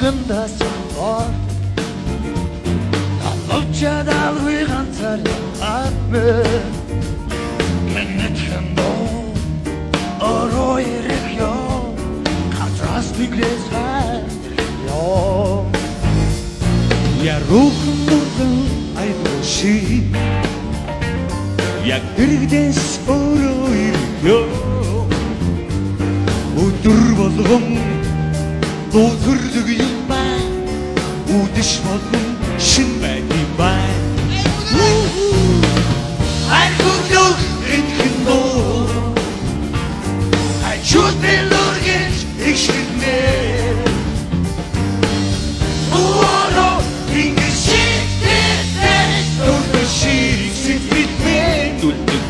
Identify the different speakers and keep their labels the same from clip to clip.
Speaker 1: чамдаас гоо Алчадал ви ганцаар атмэ Минет хэмбо Ороо ирэх ёо. Газраас нэглээс хай ёо.
Speaker 2: Я рухын бүрэн айдуши Яг дэрэгдээс өөрөө иргөө Өдөр болгон дуудэрдэг юм бай. Үдэш болгон шин байх юм бай
Speaker 1: Айхуглох энхэн доо Ачууд нэлэргэж ишгэнэ. Уоро ингшиг тэтэс
Speaker 2: Дурдшиг сэтгэлмэн үлддэг ёо
Speaker 1: Айхуглох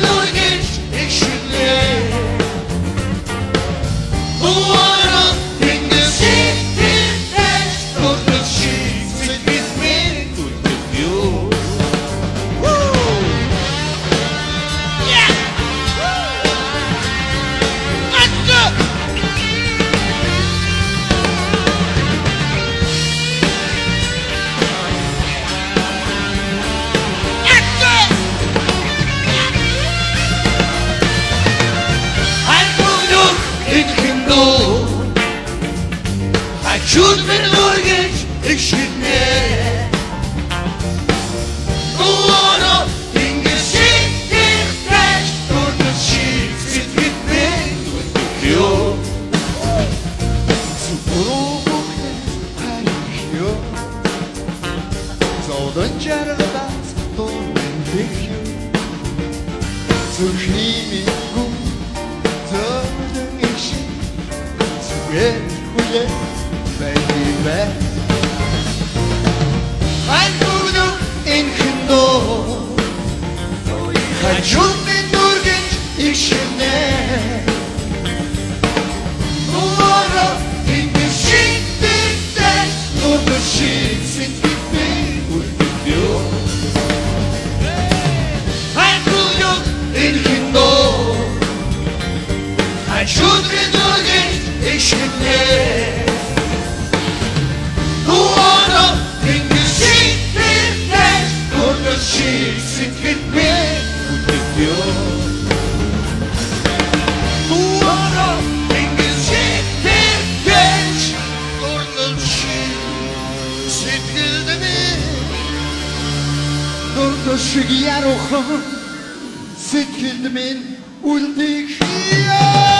Speaker 1: looking, it should. Ачууд нэлэргэж ишгэнэ Уоро ингшиг тэтэс
Speaker 2: Дурдшиг сэтгэлмэн үлддэг ёо
Speaker 3: Зовдон жаргалаас тулдэх юм Зүрхний мингүн зовдон иш Зүгээр хүлээ бэйбэ
Speaker 1: baby.
Speaker 3: Döşügiye ruhum Sikildimin uldik ya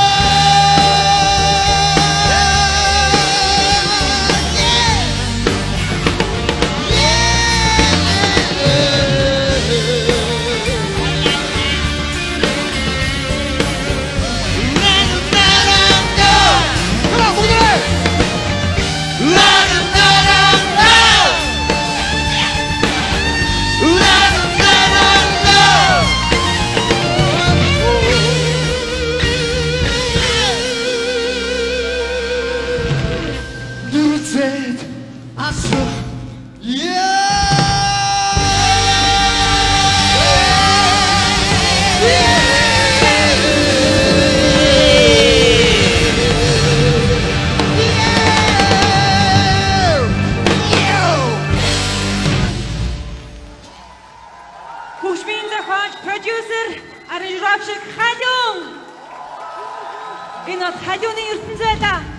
Speaker 3: 是哈
Speaker 4: 中，给侬哈中的有心在的。